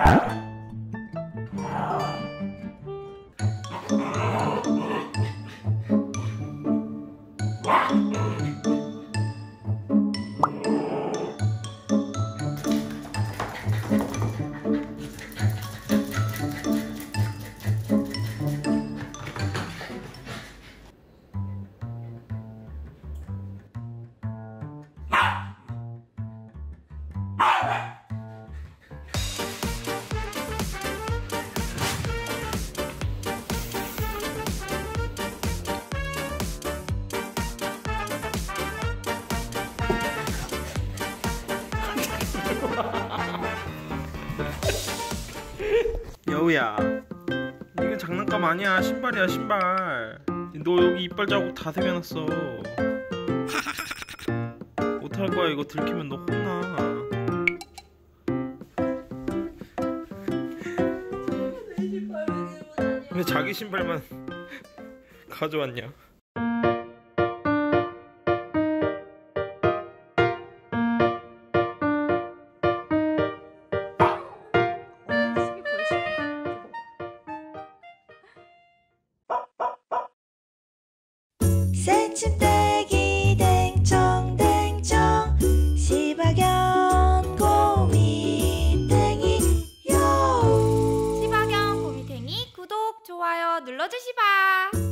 Huh? 여우야 이거 장난감 아니야. 신발이야 신발. 너 여기 이빨 자국 다 새겨놨어. 어떡할 거야 이거 들키면 너 혼나. 왜 자기 신발만 가져왔냐 새침대기 댕청댕청 시바견 고민댕이 요 시바견 고미탱이 구독, 좋아요 눌러주시바.